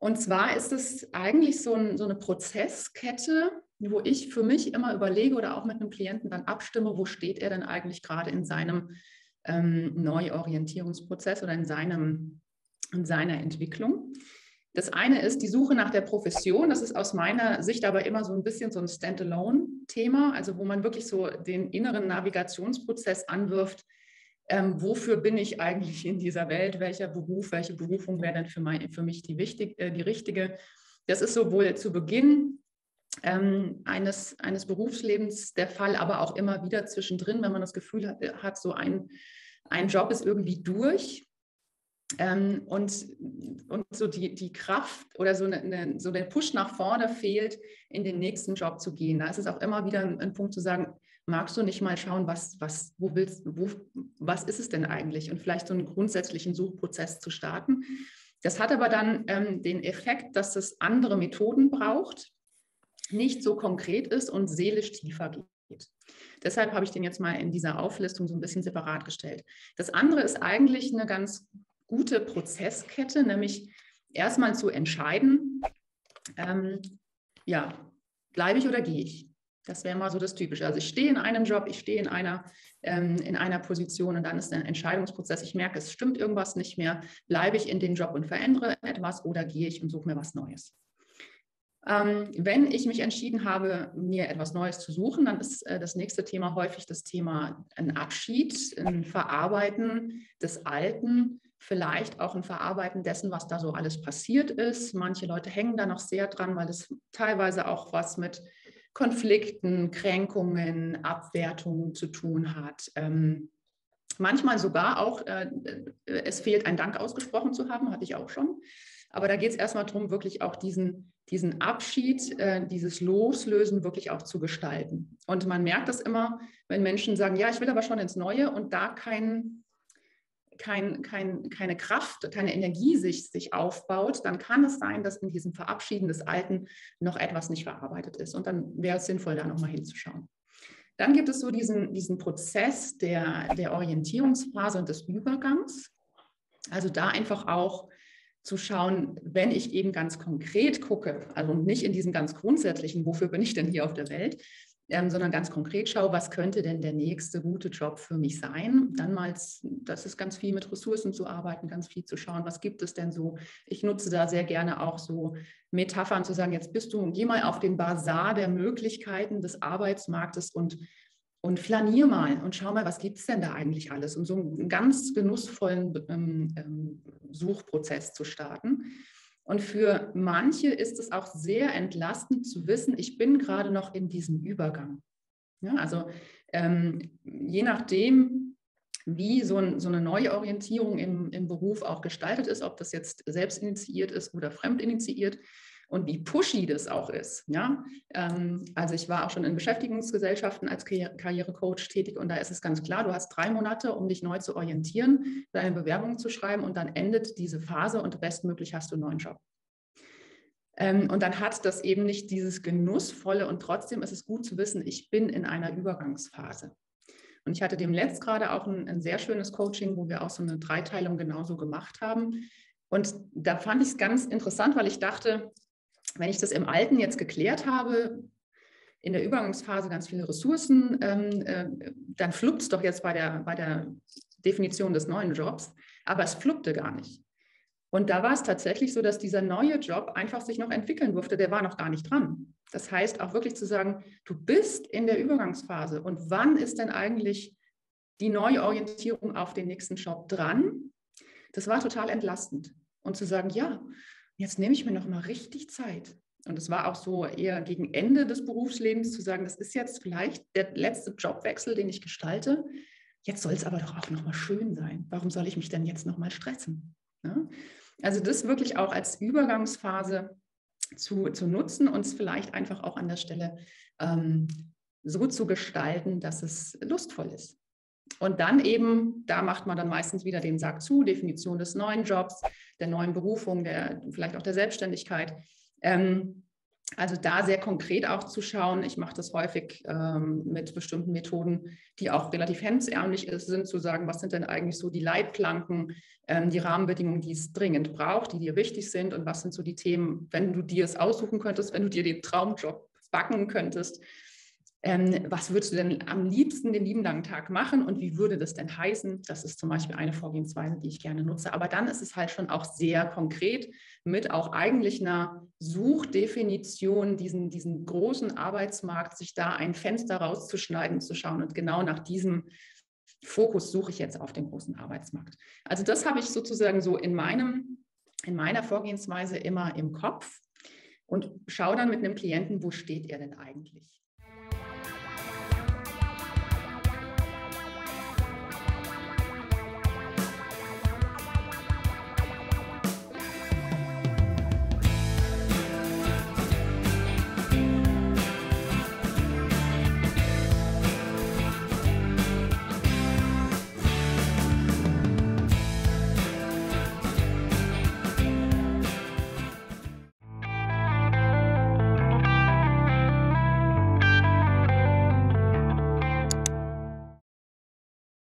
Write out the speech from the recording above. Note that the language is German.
Und zwar ist es eigentlich so, ein, so, eine Prozesskette, wo ich für mich immer überlege oder auch mit einem Klienten dann abstimme, wo steht er denn eigentlich gerade in seinem ähm, Neuorientierungsprozess oder in, seinem, in seiner Entwicklung. Das eine ist die Suche nach der Profession. Das ist aus meiner Sicht aber immer so ein bisschen so ein Standalone-Thema, also wo man wirklich so den inneren Navigationsprozess anwirft. Ähm, wofür bin ich eigentlich in dieser Welt? Welcher Beruf, welche Berufung wäre denn für, mein, für mich die, wichtig, äh, die richtige? Das ist sowohl zu Beginn ähm, eines, eines Berufslebens der Fall, aber auch immer wieder zwischendrin, wenn man das Gefühl hat, hat so ein, ein Job ist irgendwie durch ähm, und, und so die, die Kraft oder so, eine, so der Push nach vorne fehlt, in den nächsten Job zu gehen. Da ist es auch immer wieder ein, ein Punkt zu sagen, magst du nicht mal schauen, was, was, wo willst, wo, was ist es denn eigentlich? Und vielleicht so einen grundsätzlichen Suchprozess zu starten. Das hat aber dann ähm, den Effekt, dass es andere Methoden braucht, nicht so konkret ist und seelisch tiefer geht. Deshalb habe ich den jetzt mal in dieser Auflistung so ein bisschen separat gestellt. Das andere ist eigentlich eine ganz gute Prozesskette, nämlich erstmal zu entscheiden, ähm, ja, bleibe ich oder gehe ich? Das wäre mal so das Typische. Also ich stehe in einem Job, ich stehe in einer, ähm, in einer Position und dann ist ein Entscheidungsprozess. Ich merke, es stimmt irgendwas nicht mehr. Bleibe ich in den Job und verändere etwas oder gehe ich und suche mir was Neues? Ähm, wenn ich mich entschieden habe, mir etwas Neues zu suchen, dann ist äh, das nächste Thema häufig das Thema ein Abschied, ein Verarbeiten des Alten, vielleicht auch ein Verarbeiten dessen, was da so alles passiert ist. Manche Leute hängen da noch sehr dran, weil es teilweise auch was mit Konflikten, Kränkungen, Abwertungen zu tun hat. Ähm, manchmal sogar auch, äh, äh, es fehlt, ein Dank ausgesprochen zu haben, hatte ich auch schon. Aber da geht es erstmal darum, wirklich auch diesen, diesen Abschied, äh, dieses Loslösen wirklich auch zu gestalten. Und man merkt das immer, wenn Menschen sagen, ja, ich will aber schon ins Neue und da kein, kein, kein, keine Kraft, keine Energie sich, sich aufbaut, dann kann es sein, dass in diesem Verabschieden des Alten noch etwas nicht verarbeitet ist. Und dann wäre es sinnvoll, da nochmal hinzuschauen. Dann gibt es so diesen, diesen Prozess der, der Orientierungsphase und des Übergangs. Also da einfach auch zu schauen, wenn ich eben ganz konkret gucke, also nicht in diesem ganz grundsätzlichen, wofür bin ich denn hier auf der Welt, ähm, sondern ganz konkret schaue, was könnte denn der nächste gute Job für mich sein. Dann mal, das ist ganz viel mit Ressourcen zu arbeiten, ganz viel zu schauen, was gibt es denn so. Ich nutze da sehr gerne auch so Metaphern zu sagen, jetzt bist du, geh mal auf den Bazar der Möglichkeiten des Arbeitsmarktes und und flanier mal und schau mal, was gibt es denn da eigentlich alles, um so einen ganz genussvollen ähm, ähm, Suchprozess zu starten. Und für manche ist es auch sehr entlastend zu wissen, ich bin gerade noch in diesem Übergang. Ja, also ähm, je nachdem, wie so, ein, so, eine Neuorientierung im, im Beruf auch gestaltet ist, ob das jetzt selbst initiiert ist oder fremd initiiert, und wie pushy das auch ist. Ja? Ähm, also ich war auch schon in Beschäftigungsgesellschaften als Karrierecoach tätig und da ist es ganz klar, du hast drei Monate, um dich neu zu orientieren, deine Bewerbung zu schreiben und dann endet diese Phase und bestmöglich hast du einen neuen Job. Ähm, und dann hat das eben nicht dieses Genussvolle und trotzdem ist es gut zu wissen, ich bin in einer Übergangsphase. Und ich hatte dem letzt gerade auch ein, ein, sehr schönes Coaching, wo wir auch so eine Dreiteilung genauso gemacht haben. Und da fand ich es ganz interessant, weil ich dachte, wenn ich das im Alten jetzt geklärt habe, in der Übergangsphase ganz viele Ressourcen, ähm, äh, dann fluppt es doch jetzt bei der, bei der Definition des neuen Jobs. Aber es fluppte gar nicht. Und da war es tatsächlich so, dass dieser neue Job einfach sich noch entwickeln durfte. Der war noch gar nicht dran. Das heißt auch wirklich zu sagen, du bist in der Übergangsphase. Und wann ist denn eigentlich die Neuorientierung auf den nächsten Job dran? Das war total entlastend. Und zu sagen, ja, jetzt nehme ich mir noch mal richtig Zeit. Und es war auch so eher gegen Ende des Berufslebens zu sagen, das ist jetzt vielleicht der letzte Jobwechsel, den ich gestalte. Jetzt soll es aber doch auch noch mal schön sein. Warum soll ich mich denn jetzt noch mal stressen? Ja? Also das wirklich auch als Übergangsphase zu, zu nutzen und es vielleicht einfach auch an der Stelle ähm, so zu gestalten, dass es lustvoll ist. Und dann eben, da macht man dann meistens wieder den Sack zu, Definition des neuen Jobs, der neuen Berufung, der, vielleicht auch der Selbstständigkeit. Ähm, Also da sehr konkret auch zu schauen. Ich mache das häufig ähm, mit bestimmten Methoden, die auch relativ hemdsärmlich sind, zu sagen, was sind denn eigentlich so die Leitplanken, ähm, die Rahmenbedingungen, die es dringend braucht, die dir wichtig sind und was sind so die Themen, wenn du dir es aussuchen könntest, wenn du dir den Traumjob backen könntest, ähm, was würdest du denn am liebsten den lieben langen Tag machen und wie würde das denn heißen? Das ist zum Beispiel eine Vorgehensweise, die ich gerne nutze. Aber dann ist es halt schon auch sehr konkret mit auch eigentlich einer Suchdefinition, diesen, diesen großen Arbeitsmarkt, sich da ein Fenster rauszuschneiden, zu schauen und genau nach diesem Fokus suche ich jetzt auf den großen Arbeitsmarkt. Also das habe ich sozusagen so in meinem, in meiner Vorgehensweise immer im Kopf und schaue dann mit einem Klienten, wo steht er denn eigentlich?